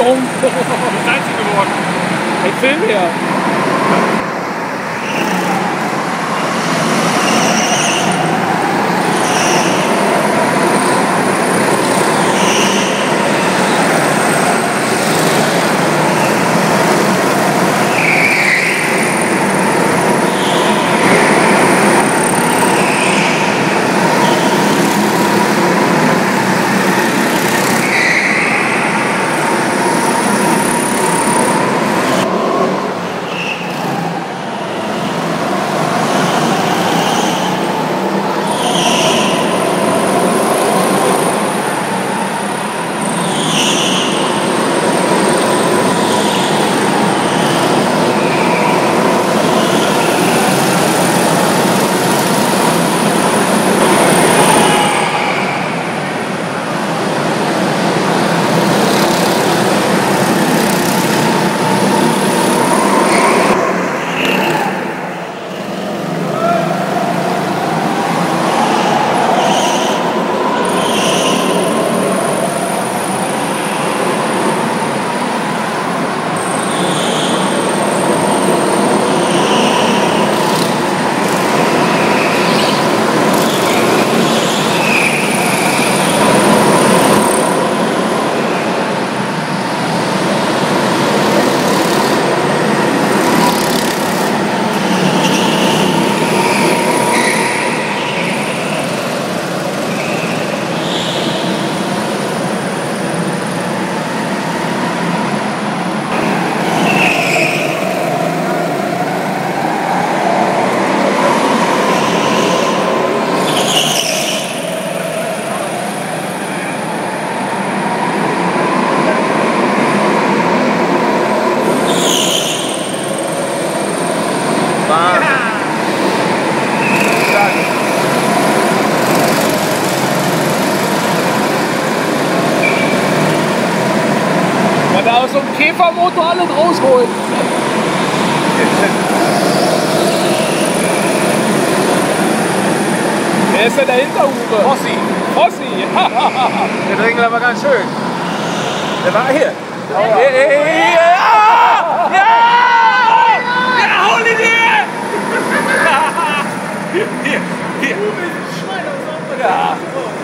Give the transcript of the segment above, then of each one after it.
Ik film geworden. Ik film. Da aus so einem Käfermotor alles rausholen. Wer ist denn dahinter, Uwe? Rossi, Rossi. der dringelt aber ganz schön. Der war hier. Ja! Ja! Ja, hol ihn hier! Hier, hier, hier. Ja.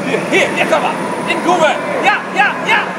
Hier, hier, jetzt aber. In Kuba. Ja, ja, ja.